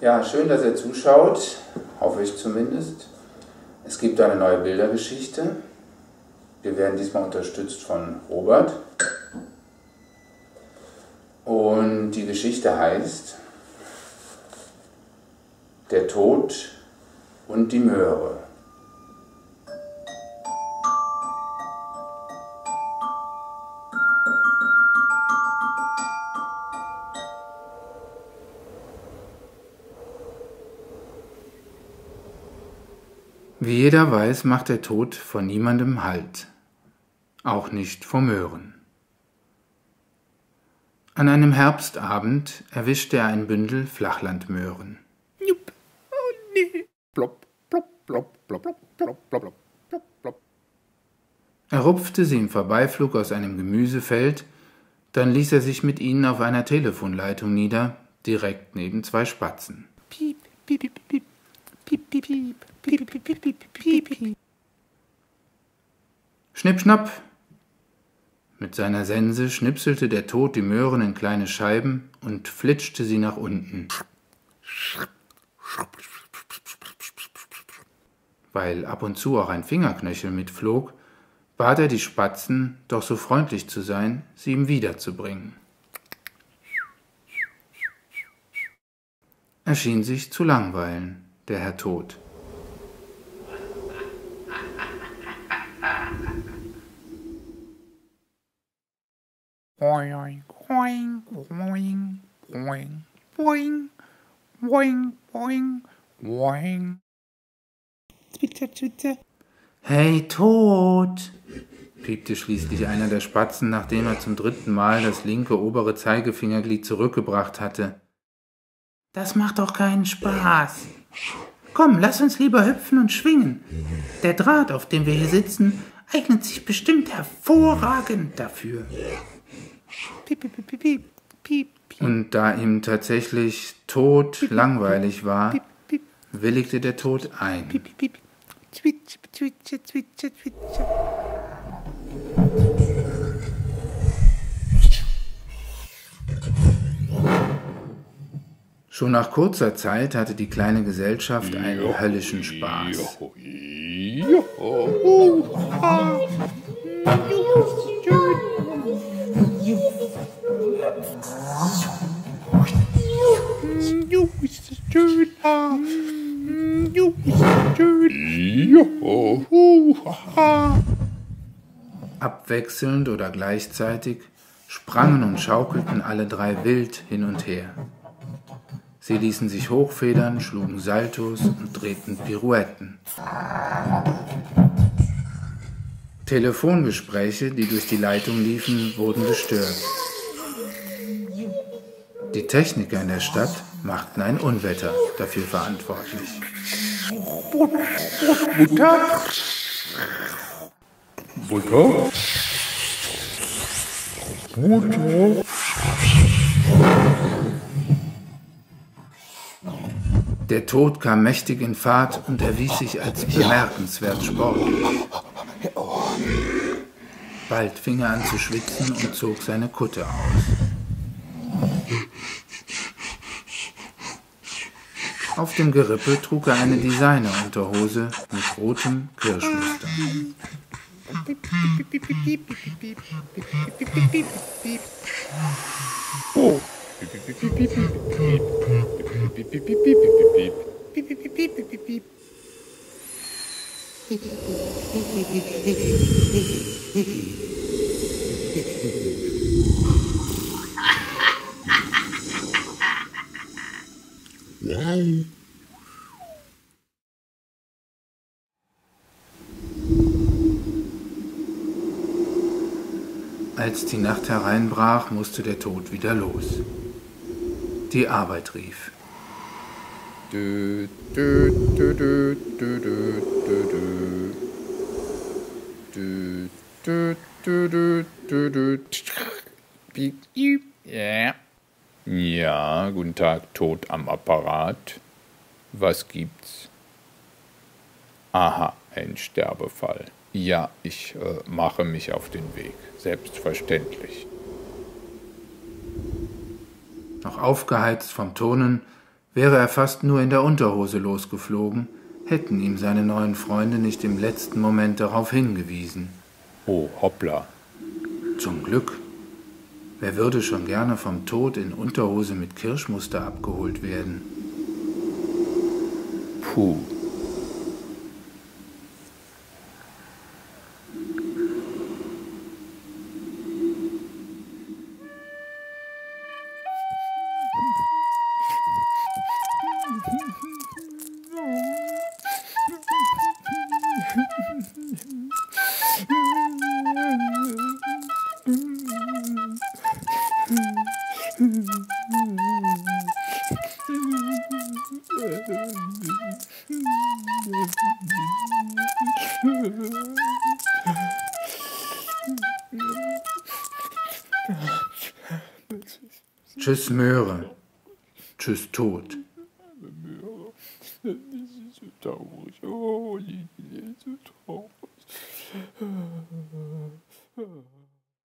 Ja, schön, dass ihr zuschaut, hoffe ich zumindest. Es gibt eine neue Bildergeschichte. Wir werden diesmal unterstützt von Robert. Und die Geschichte heißt Der Tod und die Möhre. Wie jeder weiß, macht der Tod vor niemandem Halt, auch nicht vor Möhren. An einem Herbstabend erwischte er ein Bündel Flachlandmöhren. Jupp. Oh nee. Plop, plop, plop, plop, plop, plop, plop, plop, plop. Er rupfte sie im Vorbeiflug aus einem Gemüsefeld, dann ließ er sich mit ihnen auf einer Telefonleitung nieder, direkt neben zwei Spatzen. Piep, piep, piep, piep, piep, piep, piep. Piep. Schnipp, schnapp. Mit seiner Sense schnipselte der Tod die Möhren in kleine Scheiben und flitschte sie nach unten. Weil ab und zu auch ein Fingerknöchel mitflog, bat er die Spatzen, doch so freundlich zu sein, sie ihm wiederzubringen. Er schien sich zu langweilen, der Herr Tod. Boing, boing, boing, boing, boing, boing, boing, boing. Twitter, Twitter. Hey, Tod! piepte schließlich einer der Spatzen, nachdem er zum dritten Mal das linke obere Zeigefingerglied zurückgebracht hatte. Das macht doch keinen Spaß. Komm, lass uns lieber hüpfen und schwingen. Der Draht, auf dem wir hier sitzen, eignet sich bestimmt hervorragend dafür. Piep, piep, piep, piep, piep, piep. Und da ihm tatsächlich Tod piep, langweilig war, willigte der Tod ein. Piep, piep, piep. Zwitsche, zwitsche, zwitsche, zwitsche. Schon nach kurzer Zeit hatte die kleine Gesellschaft einen Joho, höllischen Spaß. Joho, joho. Abwechselnd oder gleichzeitig sprangen und schaukelten alle drei wild hin und her. Sie ließen sich hochfedern, schlugen Saltos und drehten Pirouetten. Telefongespräche, die durch die Leitung liefen, wurden gestört. Die Techniker in der Stadt machten ein Unwetter dafür verantwortlich. Butter? Butter? Butter? Der Tod kam mächtig in Fahrt und erwies sich als bemerkenswert sportlich. Bald fing er an zu schwitzen und zog seine Kutte aus. Auf dem Gerippe trug er eine Designerunterhose mit rotem Kirschmuster. Oh. wow. Als die Nacht hereinbrach, musste der Tod wieder los. Die Arbeit rief. Ja. Ja, guten Tag, Tod am Apparat. Was gibt's? Aha, ein Sterbefall. Ja, ich äh, mache mich auf den Weg. Selbstverständlich. Noch aufgeheizt vom Tonen Wäre er fast nur in der Unterhose losgeflogen, hätten ihm seine neuen Freunde nicht im letzten Moment darauf hingewiesen. Oh, hoppla. Zum Glück. Wer würde schon gerne vom Tod in Unterhose mit Kirschmuster abgeholt werden? Puh. Tschüss Möhre. Tschüss Tod. Oh, die ist so traurig.